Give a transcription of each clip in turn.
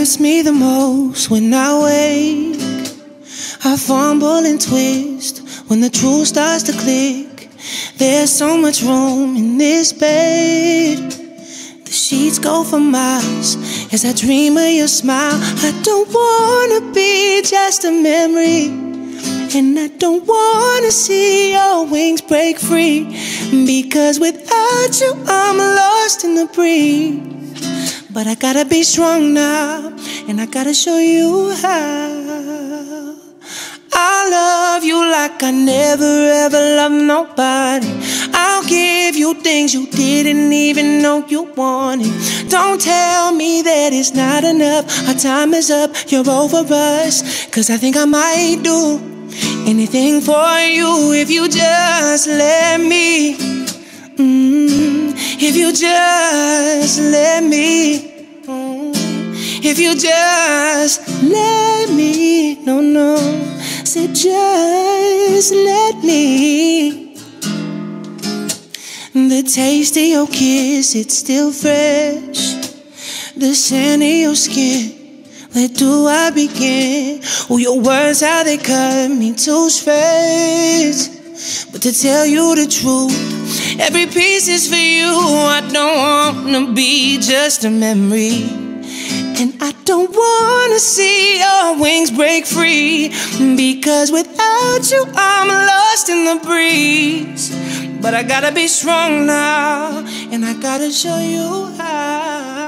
hurts me the most when I wake. I fumble and twist when the truth starts to click. There's so much room in this bed. The sheets go for miles as I dream of your smile. I don't wanna be just a memory. And I don't wanna see your wings break free. Because without you, I'm lost in the breeze. But I gotta be strong now, and I gotta show you how. I love you like I never ever loved nobody. I'll give you things you didn't even know you wanted. Don't tell me that it's not enough. Our time is up, you're over us. Cause I think I might do anything for you if you just let me. Mm, if you just let me. If you just let me. No, no. Say just let me. The taste of your kiss, it's still fresh. The scent of your skin. Where do I begin? Oh, your words, how they cut me to shreds. But to tell you the truth, every piece is for you. I wanna be just a memory. And I don't wanna see your wings break free. Because without you, I'm lost in the breeze. But I gotta be strong now, and I gotta show you how.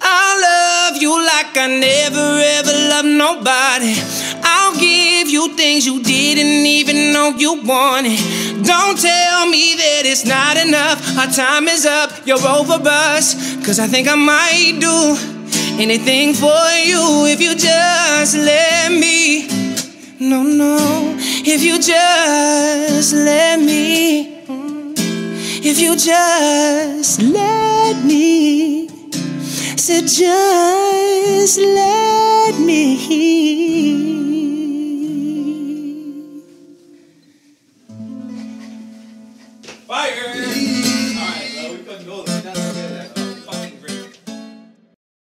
I love you like I never ever loved nobody. Things you didn't even know you wanted. Don't tell me that it's not enough. Our time is up, you're over us. Cause I think I might do anything for you if you just let me. No, no, if you just let me. If you just let me. Said just let me tiger. All right, bro, we couldn't go there.